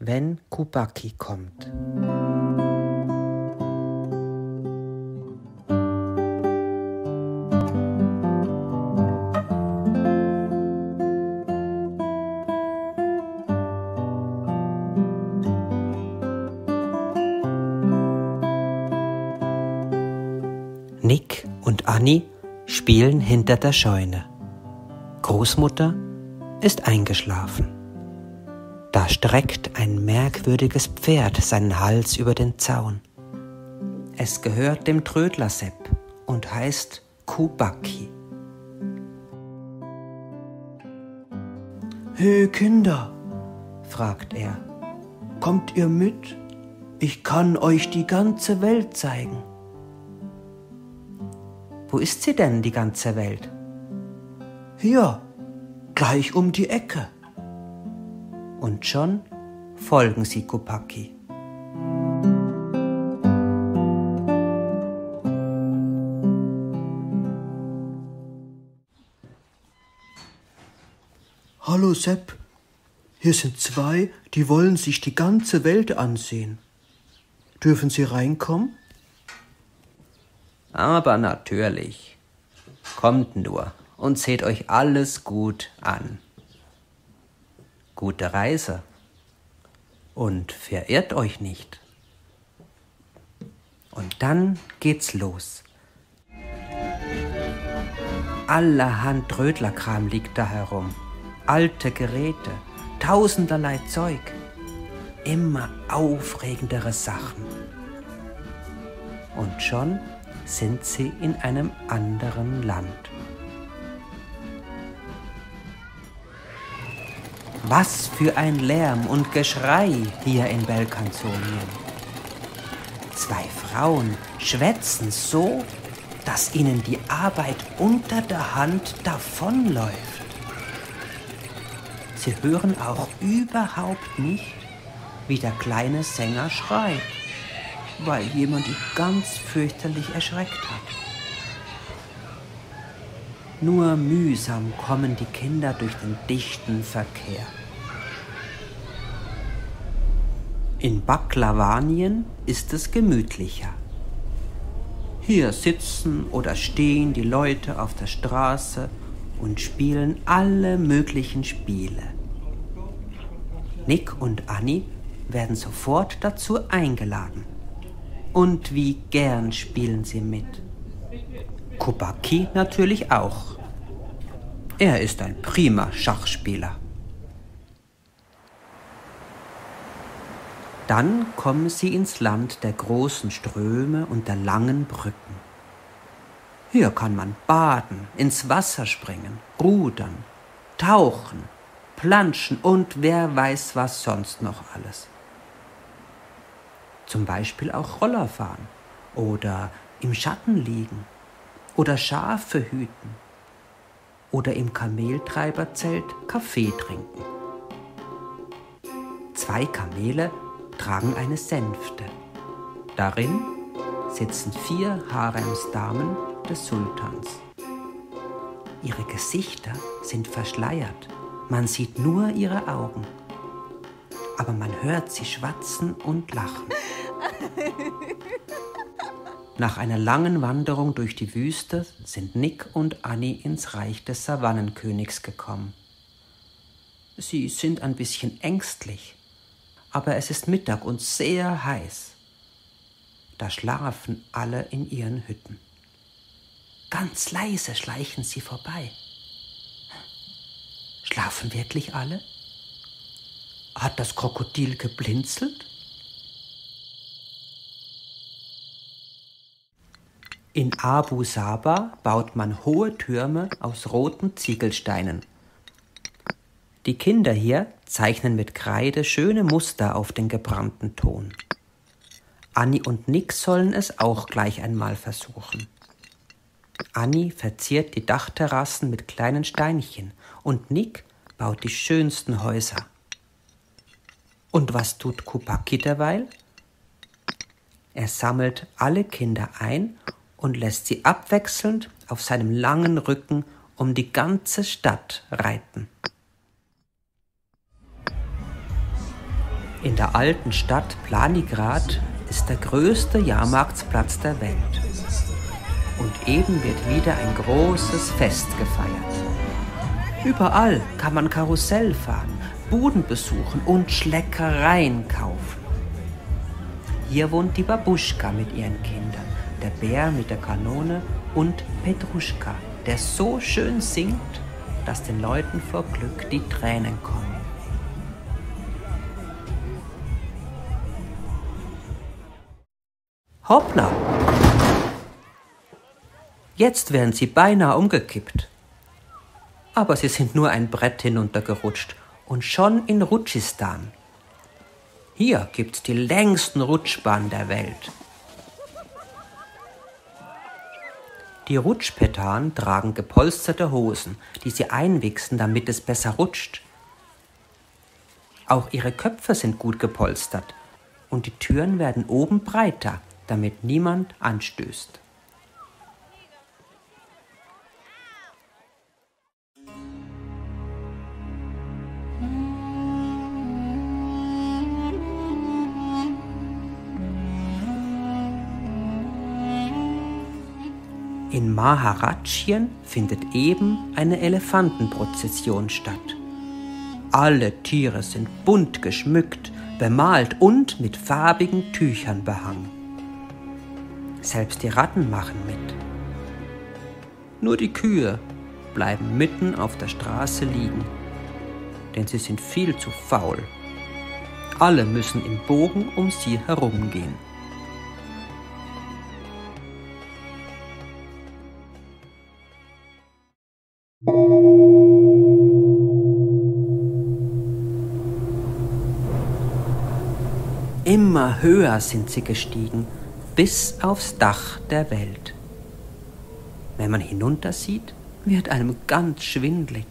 wenn Kubaki kommt. Nick und Annie spielen hinter der Scheune. Großmutter ist eingeschlafen. Da streckt ein merkwürdiges Pferd seinen Hals über den Zaun. Es gehört dem Trödlersepp und heißt Kubaki. Hey Kinder, fragt er, kommt ihr mit? Ich kann euch die ganze Welt zeigen. Wo ist sie denn, die ganze Welt? Hier, gleich um die Ecke. Und schon folgen sie Kupaki. Hallo Sepp, hier sind zwei, die wollen sich die ganze Welt ansehen. Dürfen sie reinkommen? Aber natürlich. Kommt nur und seht euch alles gut an. Gute Reise. Und verirrt euch nicht. Und dann geht's los. Allerhand Trödlerkram liegt da herum. Alte Geräte, tausenderlei Zeug. Immer aufregendere Sachen. Und schon sind sie in einem anderen Land. Was für ein Lärm und Geschrei hier in Belkanzonien. Zwei Frauen schwätzen so, dass ihnen die Arbeit unter der Hand davonläuft. Sie hören auch überhaupt nicht, wie der kleine Sänger schreit weil jemand ihn ganz fürchterlich erschreckt hat. Nur mühsam kommen die Kinder durch den dichten Verkehr. In Baklavanien ist es gemütlicher. Hier sitzen oder stehen die Leute auf der Straße und spielen alle möglichen Spiele. Nick und Annie werden sofort dazu eingeladen. Und wie gern spielen sie mit. Kubaki natürlich auch. Er ist ein prima Schachspieler. Dann kommen sie ins Land der großen Ströme und der langen Brücken. Hier kann man baden, ins Wasser springen, rudern, tauchen, planschen und wer weiß was sonst noch alles zum Beispiel auch Roller fahren oder im Schatten liegen oder Schafe hüten oder im Kameltreiberzelt Kaffee trinken. Zwei Kamele tragen eine Sänfte. Darin sitzen vier Haremsdamen des Sultans. Ihre Gesichter sind verschleiert, man sieht nur ihre Augen, aber man hört sie schwatzen und lachen. Nach einer langen Wanderung durch die Wüste sind Nick und Annie ins Reich des Savannenkönigs gekommen. Sie sind ein bisschen ängstlich, aber es ist Mittag und sehr heiß. Da schlafen alle in ihren Hütten. Ganz leise schleichen sie vorbei. Schlafen wirklich alle? Hat das Krokodil geblinzelt? In Abu Saba baut man hohe Türme aus roten Ziegelsteinen. Die Kinder hier zeichnen mit Kreide schöne Muster auf den gebrannten Ton. Annie und Nick sollen es auch gleich einmal versuchen. Annie verziert die Dachterrassen mit kleinen Steinchen und Nick baut die schönsten Häuser. Und was tut Kupaki derweil? Er sammelt alle Kinder ein und lässt sie abwechselnd auf seinem langen Rücken um die ganze Stadt reiten. In der alten Stadt Planigrad ist der größte Jahrmarktsplatz der Welt. Und eben wird wieder ein großes Fest gefeiert. Überall kann man Karussell fahren, Buden besuchen und Schleckereien kaufen. Hier wohnt die Babuschka mit ihren Kindern, der Bär mit der Kanone und Petruschka, der so schön singt, dass den Leuten vor Glück die Tränen kommen. Hoppla! Jetzt wären sie beinahe umgekippt. Aber sie sind nur ein Brett hinuntergerutscht und schon in Rutschistan. Hier gibt's die längsten Rutschbahnen der Welt. Die Rutschpetan tragen gepolsterte Hosen, die sie einwichsen, damit es besser rutscht. Auch ihre Köpfe sind gut gepolstert und die Türen werden oben breiter, damit niemand anstößt. In Maharadschien findet eben eine Elefantenprozession statt. Alle Tiere sind bunt geschmückt, bemalt und mit farbigen Tüchern behangen. Selbst die Ratten machen mit. Nur die Kühe bleiben mitten auf der Straße liegen, denn sie sind viel zu faul. Alle müssen im Bogen um sie herumgehen. Immer höher sind sie gestiegen bis aufs Dach der Welt. Wenn man hinuntersieht, wird einem ganz schwindlig.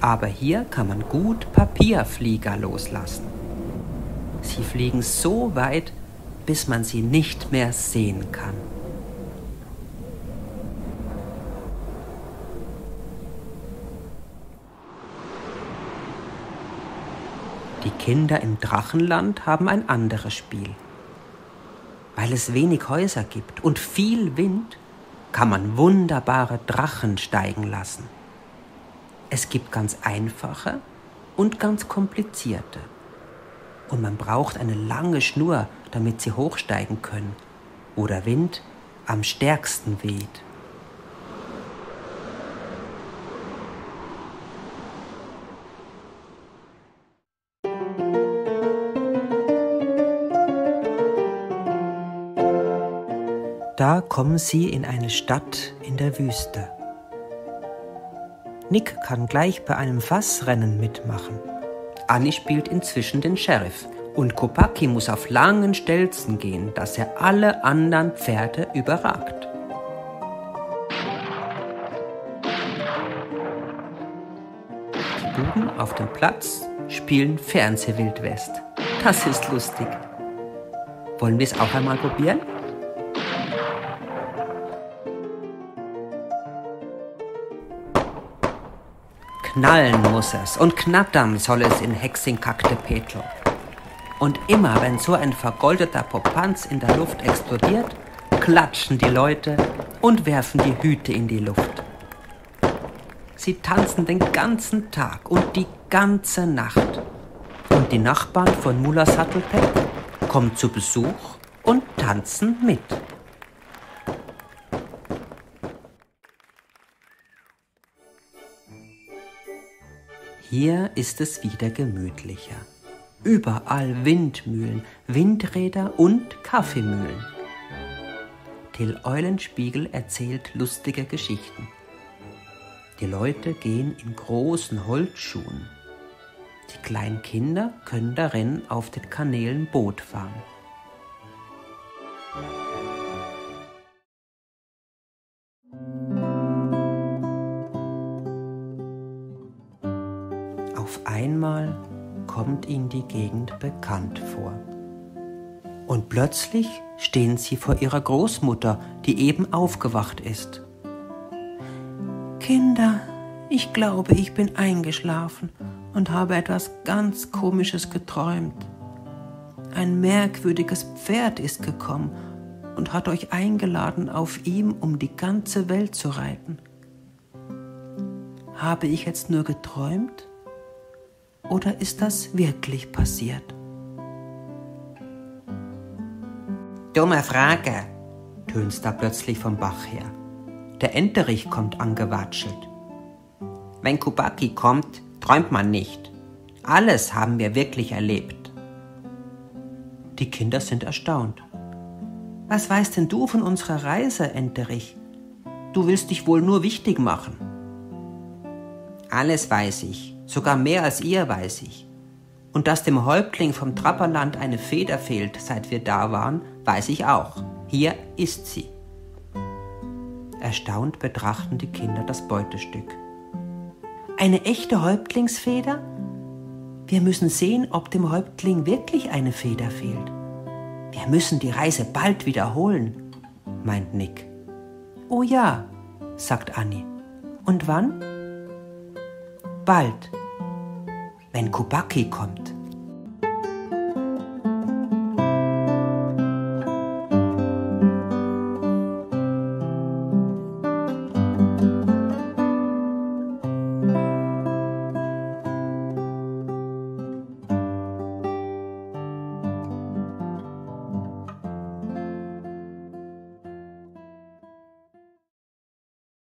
Aber hier kann man gut Papierflieger loslassen. Sie fliegen so weit, bis man sie nicht mehr sehen kann. Kinder im Drachenland haben ein anderes Spiel. Weil es wenig Häuser gibt und viel Wind, kann man wunderbare Drachen steigen lassen. Es gibt ganz einfache und ganz komplizierte. Und man braucht eine lange Schnur, damit sie hochsteigen können, wo der Wind am stärksten weht. Da kommen sie in eine Stadt in der Wüste. Nick kann gleich bei einem Fassrennen mitmachen. Annie spielt inzwischen den Sheriff und Kopaki muss auf langen Stelzen gehen, dass er alle anderen Pferde überragt. Die Buben auf dem Platz spielen Fernsehwildwest. Das ist lustig. Wollen wir es auch einmal probieren? Knallen muss es und knattern soll es in Hexingkaktepetel. Und immer wenn so ein vergoldeter Popanz in der Luft explodiert, klatschen die Leute und werfen die Hüte in die Luft. Sie tanzen den ganzen Tag und die ganze Nacht. Und die Nachbarn von Mula Sattelpek kommen zu Besuch und tanzen mit. Hier ist es wieder gemütlicher. Überall Windmühlen, Windräder und Kaffeemühlen. Till Eulenspiegel erzählt lustige Geschichten. Die Leute gehen in großen Holzschuhen. Die kleinen Kinder können darin auf den Kanälen Boot fahren. Kommt ihnen die Gegend bekannt vor. Und plötzlich stehen sie vor ihrer Großmutter, die eben aufgewacht ist. Kinder, ich glaube, ich bin eingeschlafen und habe etwas ganz Komisches geträumt. Ein merkwürdiges Pferd ist gekommen und hat euch eingeladen, auf ihm um die ganze Welt zu reiten. Habe ich jetzt nur geträumt oder ist das wirklich passiert? Dumme Frage, tönst da plötzlich vom Bach her. Der Enterich kommt angewatschelt. Wenn Kubaki kommt, träumt man nicht. Alles haben wir wirklich erlebt. Die Kinder sind erstaunt. Was weißt denn du von unserer Reise, Enterich? Du willst dich wohl nur wichtig machen. Alles weiß ich, sogar mehr als ihr weiß ich. Und dass dem Häuptling vom Trapperland eine Feder fehlt, seit wir da waren, weiß ich auch. Hier ist sie. Erstaunt betrachten die Kinder das Beutestück. Eine echte Häuptlingsfeder? Wir müssen sehen, ob dem Häuptling wirklich eine Feder fehlt. Wir müssen die Reise bald wiederholen, meint Nick. Oh ja, sagt Annie. Und wann? Bald, wenn Kubaki kommt.